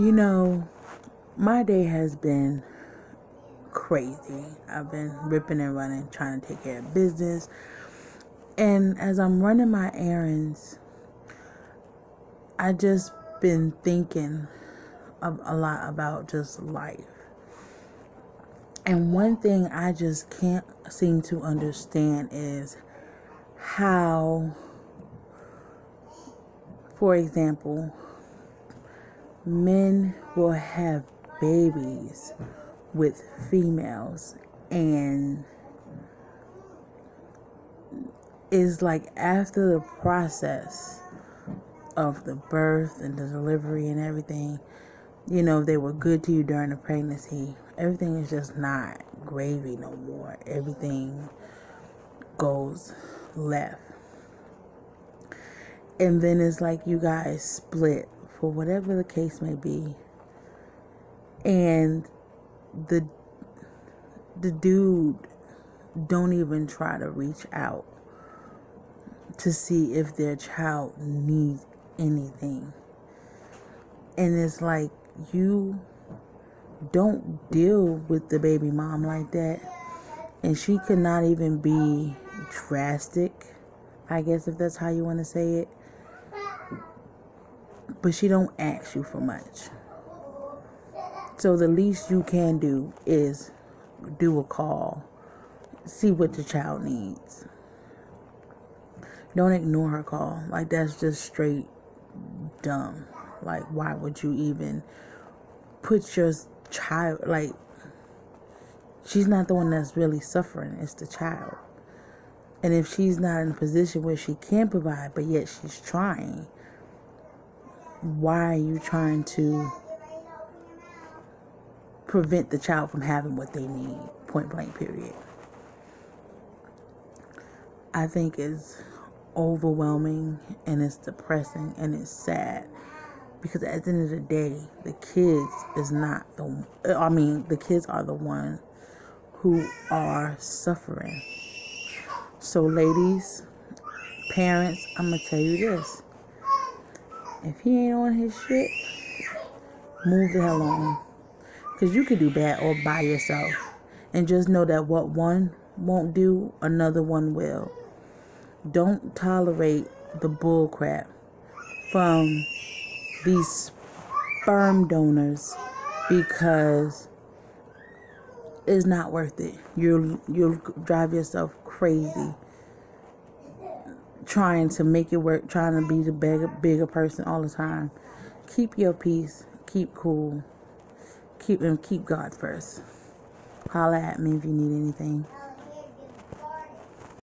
You know, my day has been crazy. I've been ripping and running, trying to take care of business. And as I'm running my errands, I just been thinking of a lot about just life. And one thing I just can't seem to understand is how, for example, men will have babies with females and is like after the process of the birth and the delivery and everything you know they were good to you during the pregnancy. Everything is just not gravy no more. Everything goes left. And then it's like you guys split for whatever the case may be. And the the dude don't even try to reach out to see if their child needs anything. And it's like you don't deal with the baby mom like that. And she could not even be drastic i guess if that's how you want to say it but she don't ask you for much so the least you can do is do a call, see what the child needs. Don't ignore her call. Like that's just straight dumb. Like why would you even put your child like she's not the one that's really suffering, it's the child. And if she's not in a position where she can provide, but yet she's trying, why are you trying to prevent the child from having what they need, point blank, period. I think is overwhelming and it's depressing and it's sad because at the end of the day, the kids is not the, I mean, the kids are the one who are suffering. So, ladies, parents, I'm gonna tell you this: if he ain't on his shit, move the hell on. Because you can do bad all by yourself. And just know that what one won't do, another one will. Don't tolerate the bull crap from these sperm donors because it's not worth it. You'll you'll drive yourself crazy trying to make it work, trying to be the bigger bigger person all the time. Keep your peace, keep cool keep and keep God first. Holla at me if you need anything.